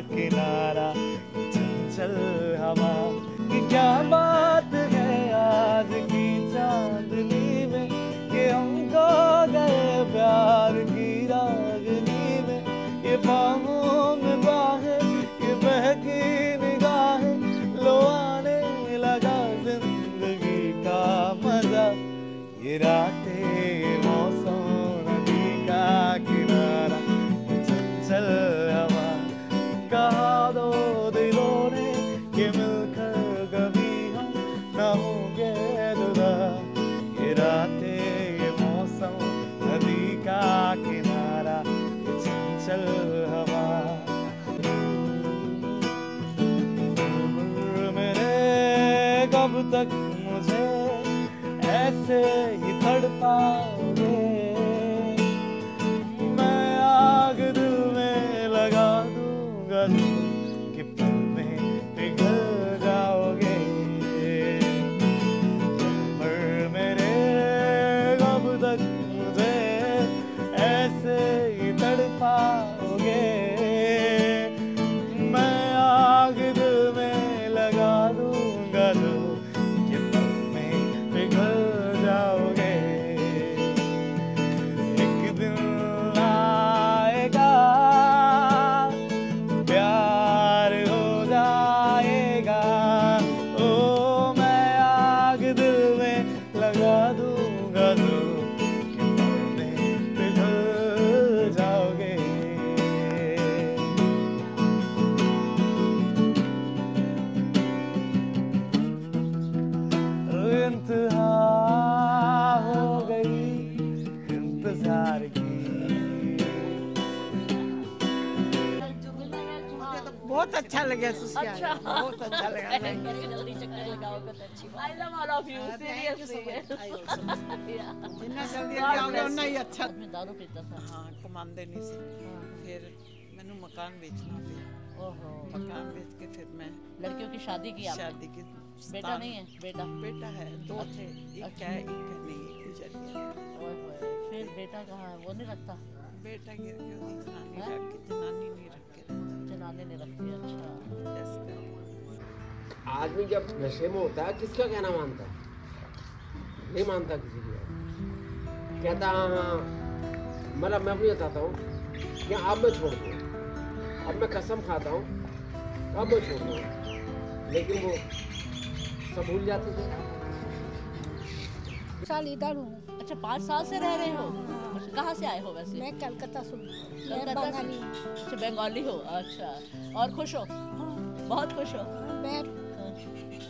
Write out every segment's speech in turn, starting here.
किनारा, चंचल हवा। की क्या बात है आज की चांदनी में, कि हमको गए प्यार की रागनी में। ये बाहों में बाहें, ये बहकी निगाहें लो आने लगा ज़िंदगी का मज़ा। ये रातें चंचल हवा। मेरे कब तक मुझे ऐसे ही तड़पाओगे मैं आग दिल में लगा दूँगा कि में बहुत अच्छा लगा सुसिया। अच्छा। बहुत अच्छा लगा जल्दी चक्कर लगाओगे तो अच्छी बात। I love all of you seriously जितना जल्दी आओगे उतना ही अच्छा। आदमी दारू पीता था। हाँ कमांदेनी से। फिर मैंने मकान बेचना फिर ओहो। मकान बेच के फिर मैं लड़कियों की शादी की आपने? शादी की। बेटा नहीं है? बेटा? बेटा है दो अच्छा, थे। एक अच्छा। है एक है नहीं गुजर गया ओए फिर बेटा कहाँ है? वो नहीं रखता? बेटा गिर गया जनानी हैं? जनानी आदमी जब नशे में होता है किसका कहना मानता है? नहीं मानता किसी की कहता हाँ हाँ मतलब मैं अपनी बताता हूँ कि अब मैं छोड़ दूँ। अब मैं कसम खाता हूँ अब मैं छोड़ दूँ। लेकिन वो सब भूल जाते थे। साल इधर हूँ। अच्छा पाँच साल से रह रहे हो? अच्छा, कहाँ से आए हो वैसे? मैं कलकत्ता से कलकत्ता बंगाली। अच्छा बंगाली हो। अच्छा और खुश हो? बहुत खुश हो? मैं हाँ,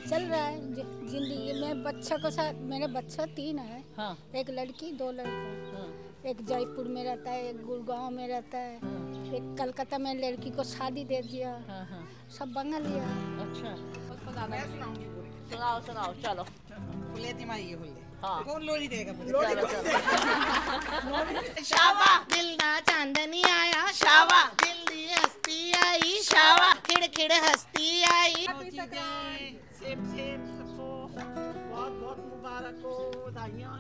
चल रहा है ज़िंदगी। में बच्चा को साथ मेरे बच्चा तीन है। हाँ। एक लड़की दो लड़का। हाँ। एक जयपुर में रहता है एक गुड़गांव में रहता है। हाँ। एक कलकत्ता में लड़की को शादी दे दिया। हाँ हाँ। सब बंगाली है अच्छा। सुनाओ सुनाओ। चलो। हाँ। कौन लोरी देगा मुझे चलो चलो। शावा दिल ना चांदनी आया। शावा दिल दी हस्ती आई। शावा खिड़ खिड़ हस्ती आई चीज़ें सेम सेम सबको बहुत बहुत मुबारक हो बधाइयाँ